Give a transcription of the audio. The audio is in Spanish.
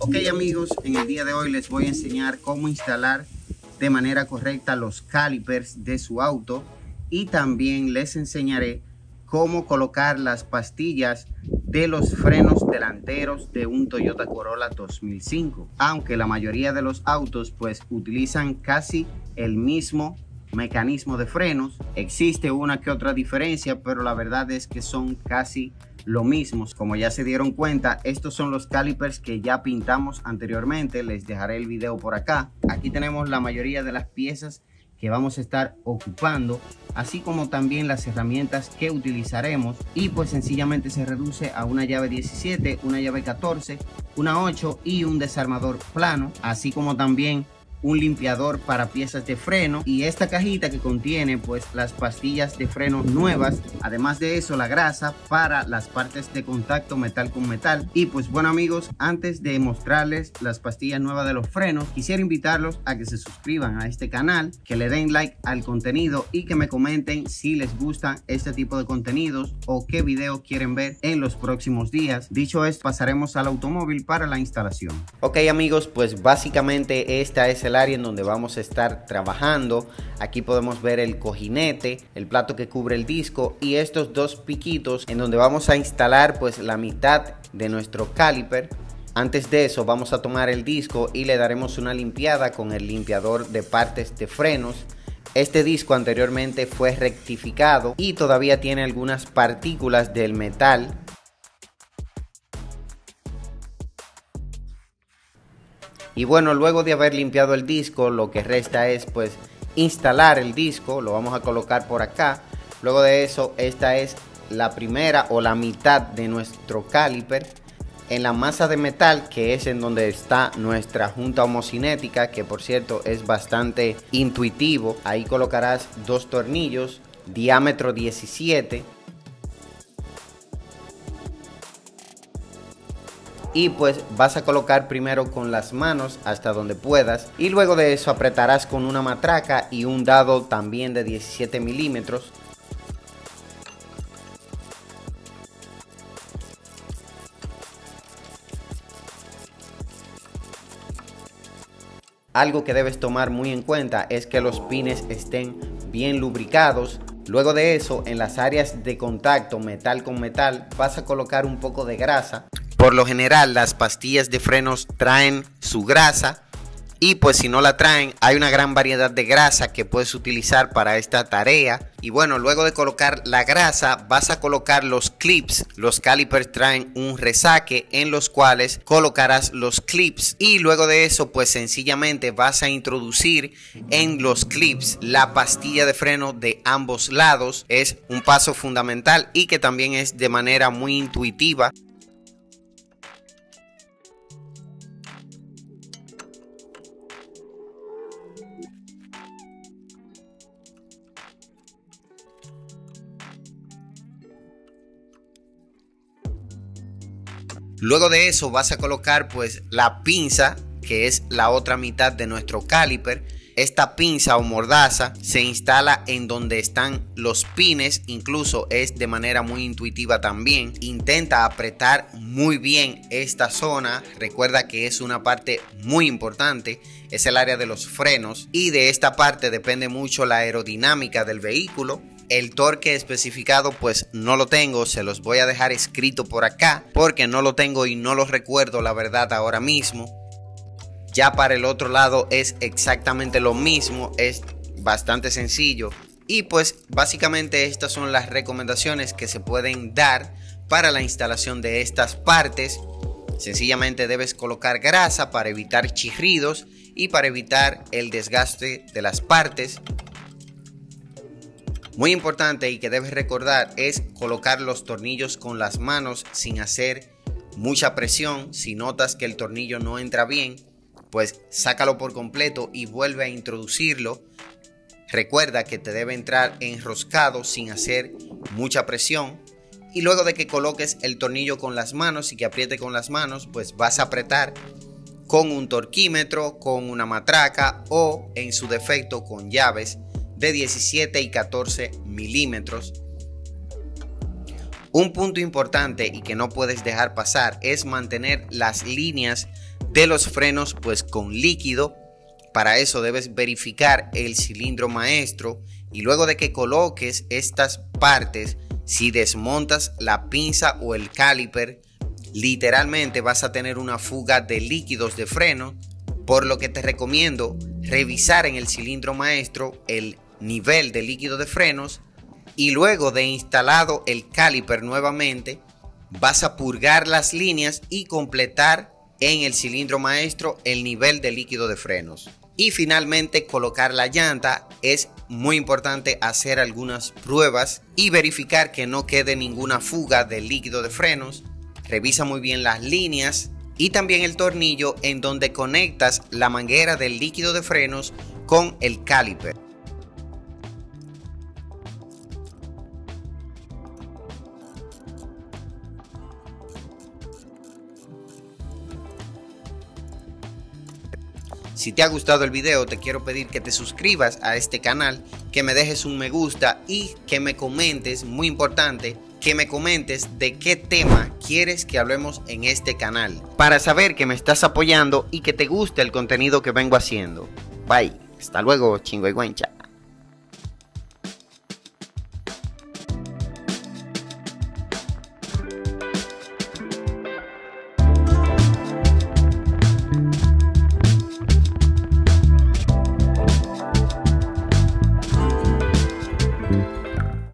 Ok amigos, en el día de hoy les voy a enseñar cómo instalar de manera correcta los calipers de su auto y también les enseñaré cómo colocar las pastillas de los frenos delanteros de un Toyota Corolla 2005 aunque la mayoría de los autos pues utilizan casi el mismo mecanismo de frenos existe una que otra diferencia pero la verdad es que son casi lo mismo. Como ya se dieron cuenta, estos son los calipers que ya pintamos anteriormente. Les dejaré el video por acá. Aquí tenemos la mayoría de las piezas que vamos a estar ocupando, así como también las herramientas que utilizaremos y pues sencillamente se reduce a una llave 17, una llave 14, una 8 y un desarmador plano, así como también un limpiador para piezas de freno. Y esta cajita que contiene pues las pastillas de freno nuevas además de eso la grasa para las partes de contacto metal con metal. Y pues bueno amigos antes de mostrarles las pastillas nuevas de los frenos quisiera invitarlos a que se suscriban a este canal que le den like al contenido y que me comenten si les gusta este tipo de contenidos o qué video quieren ver en los próximos días. Dicho esto pasaremos al automóvil para la instalación. Ok amigos pues básicamente esta es área en donde vamos a estar trabajando. Aquí podemos ver el cojinete, el plato que cubre el disco y estos dos piquitos en donde vamos a instalar pues la mitad de nuestro caliper. Antes de eso vamos a tomar el disco y le daremos una limpiada con el limpiador de partes de frenos. Este disco anteriormente fue rectificado y todavía tiene algunas partículas del metal Y bueno, luego de haber limpiado el disco, lo que resta es pues instalar el disco, lo vamos a colocar por acá. Luego de eso, esta es la primera o la mitad de nuestro caliper en la masa de metal que es en donde está nuestra junta homocinética que por cierto es bastante intuitivo ahí colocarás dos tornillos diámetro 17 y pues vas a colocar primero con las manos hasta donde puedas y luego de eso apretarás con una matraca y un dado también de 17 milímetros Algo que debes tomar muy en cuenta es que los pines estén bien lubricados. Luego de eso, en las áreas de contacto metal con metal, vas a colocar un poco de grasa por lo general las pastillas de frenos traen su grasa y pues si no la traen hay una gran variedad de grasa que puedes utilizar para esta tarea. Y bueno, luego de colocar la grasa vas a colocar los clips. Los calipers traen un resaque en los cuales colocarás los clips. Y luego de eso pues sencillamente vas a introducir en los clips la pastilla de freno de ambos lados. Es un paso fundamental y que también es de manera muy intuitiva. Luego de eso vas a colocar pues la pinza, que es la otra mitad de nuestro caliper. Esta pinza o mordaza se instala en donde están los pines, incluso es de manera muy intuitiva también. Intenta apretar muy bien esta zona, recuerda que es una parte muy importante, es el área de los frenos y de esta parte depende mucho la aerodinámica del vehículo el torque especificado pues no lo tengo, se los voy a dejar escrito por acá porque no lo tengo y no lo recuerdo la verdad ahora mismo. Ya para el otro lado es exactamente lo mismo, es bastante sencillo. Y pues básicamente estas son las recomendaciones que se pueden dar para la instalación de estas partes. Sencillamente debes colocar grasa para evitar chirridos y para evitar el desgaste de las partes. Muy importante y que debes recordar es colocar los tornillos con las manos sin hacer mucha presión. Si notas que el tornillo no entra bien, pues sácalo por completo y vuelve a introducirlo. Recuerda que te debe entrar enroscado sin hacer mucha presión. Y luego de que coloques el tornillo con las manos y que apriete con las manos, pues vas a apretar con un torquímetro, con una matraca o en su defecto con llaves de 17 y 14 milímetros. Un punto importante y que no puedes dejar pasar es mantener las líneas de los frenos pues con líquido. Para eso debes verificar el cilindro maestro y luego de que coloques estas partes, si desmontas la pinza o el caliper, literalmente vas a tener una fuga de líquidos de freno, por lo que te recomiendo revisar en el cilindro maestro el nivel de líquido de frenos y luego de instalado el caliper nuevamente, vas a purgar las líneas y completar en el cilindro maestro el nivel de líquido de frenos. Y finalmente colocar la llanta. Es muy importante hacer algunas pruebas y verificar que no quede ninguna fuga de líquido de frenos. Revisa muy bien las líneas y también el tornillo en donde conectas la manguera del líquido de frenos con el caliper. Si te ha gustado el video, te quiero pedir que te suscribas a este canal, que me dejes un me gusta y que me comentes, muy importante, que me comentes de qué tema quieres que hablemos en este canal, para saber que me estás apoyando y que te guste el contenido que vengo haciendo. Bye, hasta luego, guencha.